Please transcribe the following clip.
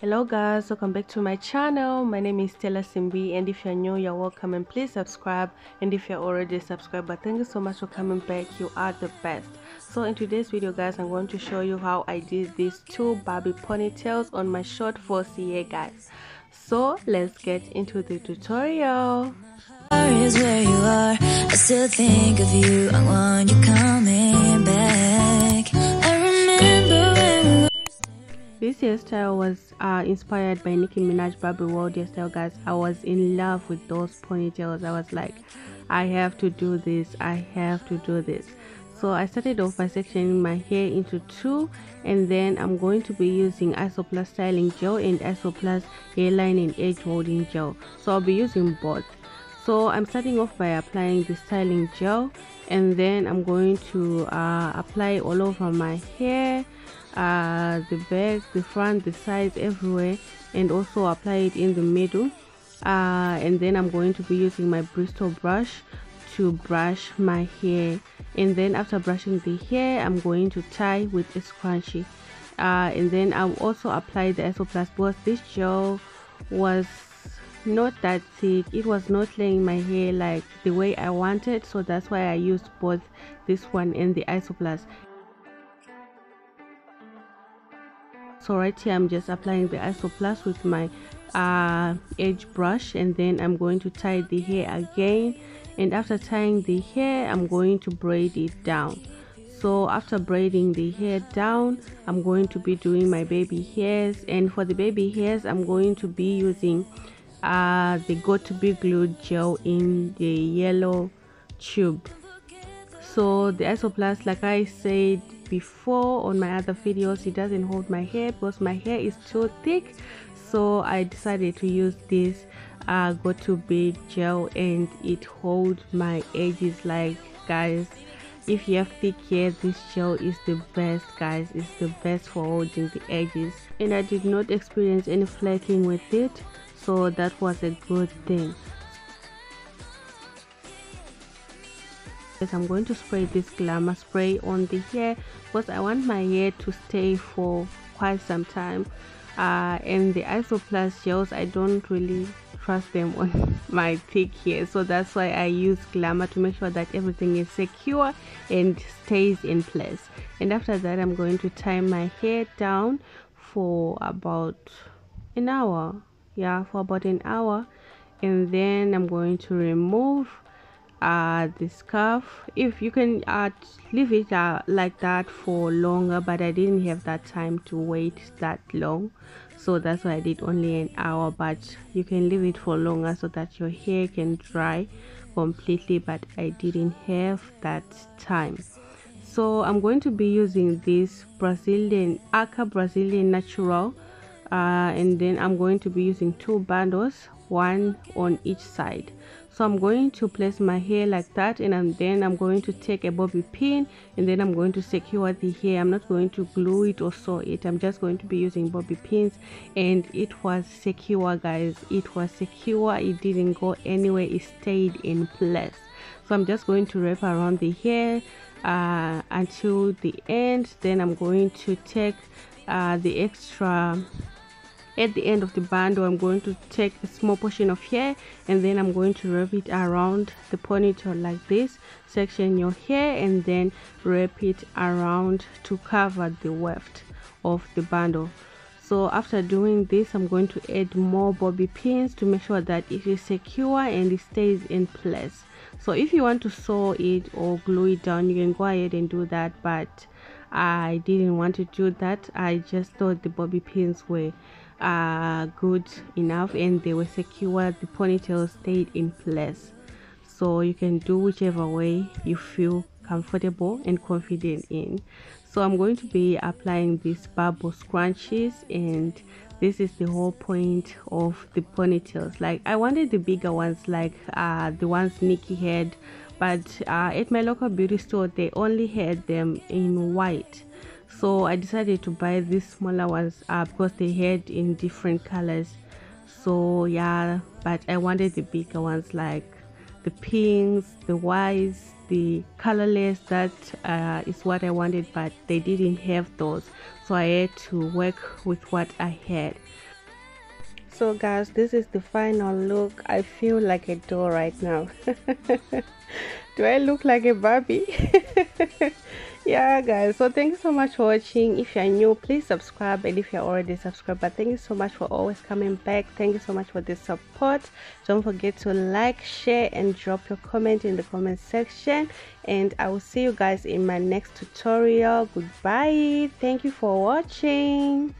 hello guys. Welcome back to my channel. My name is Stella Simbi and if you're new you're welcome and please subscribe. And if you're already subscribed but thank you so much for coming back. You are the best. So in today's video guys i'm going to show you how i did these two barbie ponytails on my short 4ca guys. So let's get into the tutorial. Is where you are i still think of you. I want you coming this hairstyle was uh, inspired by Nicki Minaj Barbie World hairstyle guys. I was in love with those ponytails. I was like, I have to do this. I have to do this. So I started off by sectioning my hair into two and then I'm going to be using Isoplus styling gel and Isoplus hairline and edge holding gel. So I'll be using both. So I'm starting off by applying the styling gel and then I'm going to uh, apply all over my hair uh, the back the front the sides everywhere and also apply it in the middle. Uh, and then I'm going to be using my bristle brush to brush my hair. And then after brushing the hair I'm going to tie with a scrunchie. Uh, and then I'll also apply the Isoplus because this gel was not that thick. It was not laying my hair like the way I wanted so that's why I used both this one and the Isoplus so right here. I'm just applying the isoplus with my uh, edge brush and then i'm going to tie the hair again. And after tying the hair i'm going to braid it down. So after braiding the hair down i'm going to be doing my baby hairs. And for the baby hairs i'm going to be using uh, the Got2b glue gel in the yellow tube. So the isoplus like i said before on my other videos it doesn't hold my hair because my hair is too thick. So i decided to use this uh Got2b gel and it holds my edges like guys if you have thick hair this gel is the best guys. It's the best for holding the edges. And i did not experience any flaking with it so that was a good thing I'm going to spray this glamour spray on the hair because I want my hair to stay for quite some time. Uh, and the Isoplus gels I don't really trust them on my thick hair. So that's why I use glamour to make sure that everything is secure and stays in place. And after that I'm going to tie my hair down for about an hour. Yeah for about an hour. And then I'm going to remove uh, the scarf. If you can uh, leave it uh, like that for longer but I didn't have that time to wait that long. So that's why I did only an hour but you can leave it for longer so that your hair can dry completely but I didn't have that time. So I'm going to be using this Brazilian Acá Brazilian natural uh, and then I'm going to be using two bundles one on each side so i'm going to place my hair like that and then i'm going to take a bobby pin and then i'm going to secure the hair. I'm not going to glue it or sew it. I'm just going to be using bobby pins and it was secure guys. It was secure. It didn't go anywhere. It stayed in place. So i'm just going to wrap around the hair uh, until the end. Then i'm going to take uh, the extra at the end of the bundle i'm going to take a small portion of hair and then i'm going to wrap it around the ponytail like this section your hair and then wrap it around to cover the weft of the bundle. So after doing this i'm going to add more bobby pins to make sure that it is secure and it stays in place. So if you want to sew it or glue it down you can go ahead and do that but i didn't want to do that. I just thought the bobby pins were are good enough and they were secure the ponytail stayed in place. So you can do whichever way you feel comfortable and confident in. So i'm going to be applying these bubble scrunchies and this is the whole point of the ponytails. Like i wanted the bigger ones like uh the ones Nicki had but uh, at my local beauty store they only had them in white so i decided to buy these smaller ones uh, because they had in different colors. So yeah but i wanted the bigger ones like the pinks the whites the colorless that uh, is what I wanted but they didn't have those. So I had to work with what I had. So guys this is the final look. I feel like a doll right now. Do I look like a Barbie yeah guys. So thank you so much for watching. If you're new please subscribe. And if you're already subscribed but thank you so much for always coming back. Thank you so much for the support. Don't forget to like share and drop your comment in the comment section. And i will see you guys in my next tutorial. Goodbye. Thank you for watching